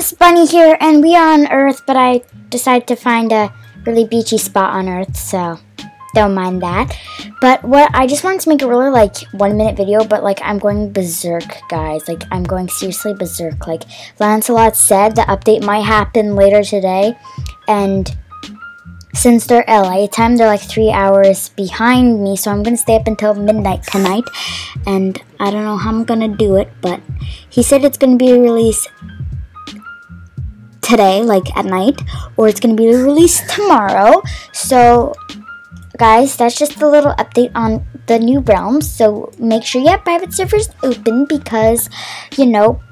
Bunny here, and we are on Earth, but I decided to find a really beachy spot on Earth, so don't mind that. But what I just wanted to make a really like one minute video, but like I'm going berserk, guys. Like I'm going seriously berserk. Like Lancelot said, the update might happen later today, and since they're LA time, they're like three hours behind me, so I'm gonna stay up until midnight tonight, and I don't know how I'm gonna do it, but he said it's gonna be released today, like at night, or it's gonna be released tomorrow. So, guys, that's just a little update on the new realms. So make sure you have private servers open because, you know,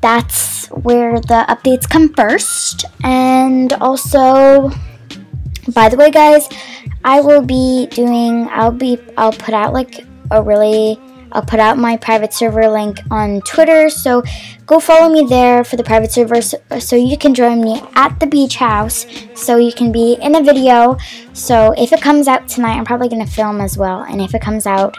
that's where the updates come first. And also, by the way, guys, I will be doing, I'll be, I'll put out like a really, I'll put out my private server link on Twitter. So go follow me there for the private server so, so you can join me at the beach house so you can be in a video. So if it comes out tonight, I'm probably going to film as well. And if it comes out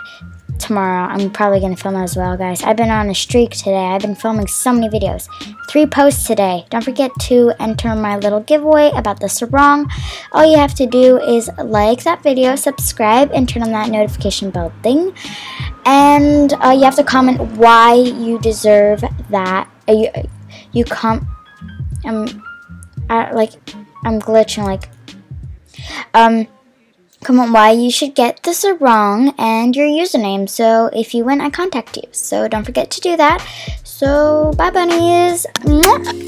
tomorrow. I'm probably going to film as well, guys. I've been on a streak today. I've been filming so many videos. Three posts today. Don't forget to enter my little giveaway about the sarong. All you have to do is like that video, subscribe, and turn on that notification bell thing. And uh, you have to comment why you deserve that. Uh, you, you com... Um, I, like, I'm glitching, like... Um comment why you should get this sarong and your username. So if you win, I contact you. So don't forget to do that. So bye bunnies. Mwah.